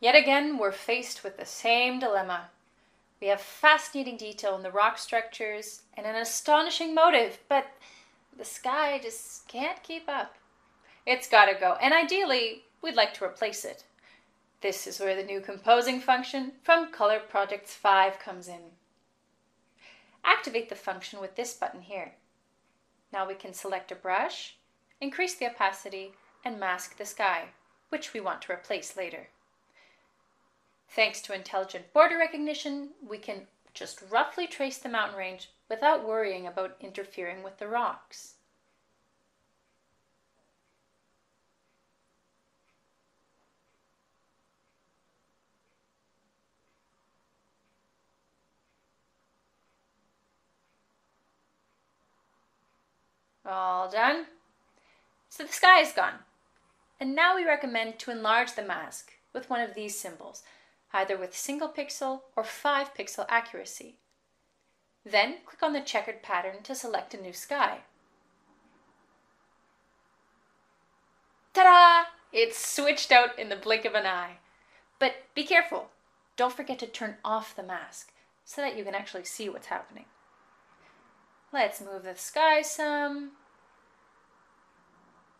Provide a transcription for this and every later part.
Yet again, we're faced with the same dilemma. We have fascinating detail in the rock structures and an astonishing motive, but the sky just can't keep up. It's gotta go, and ideally, we'd like to replace it. This is where the new composing function from Color Projects 5 comes in. Activate the function with this button here. Now we can select a brush, increase the opacity, and mask the sky, which we want to replace later. Thanks to intelligent border recognition, we can just roughly trace the mountain range without worrying about interfering with the rocks. All done. So the sky is gone. And now we recommend to enlarge the mask with one of these symbols either with single pixel or 5 pixel accuracy. Then click on the checkered pattern to select a new sky. Ta-da! It's switched out in the blink of an eye. But be careful. Don't forget to turn off the mask so that you can actually see what's happening. Let's move the sky some.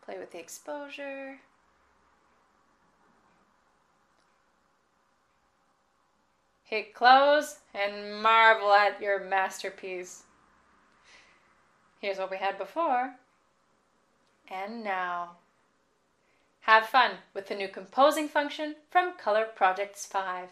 Play with the exposure. Hit close and marvel at your masterpiece. Here's what we had before. And now. Have fun with the new composing function from Color Projects 5.